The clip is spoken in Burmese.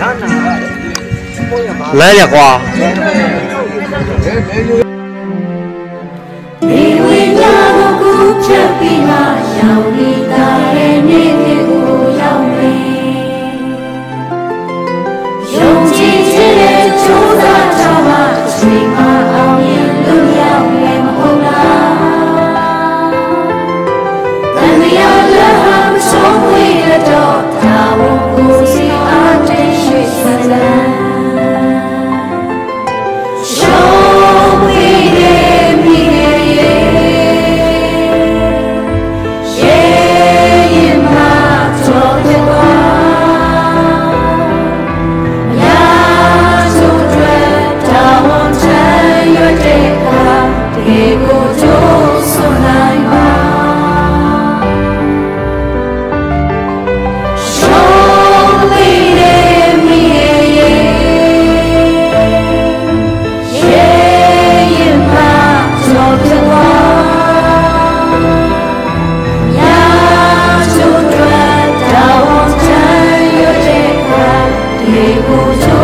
လေမိလည်းအာတင်ချာလေမိလေအတင်ပါလဲရကွာဒီဝိညာဉ်ကိုချက်ပြီးမှရောက်နေတာရဲ့နေ့ကိုရောက်နေယုံကြည်ခြင်းနဲ့ကြိုးစားကြပါချိန်မှအောင်ရင်လူရောက်မယ်မဟုတ်လားတန်မြာလက်ဟမ်ဆုံးဝေရတော့ 转到我真有这个，也不就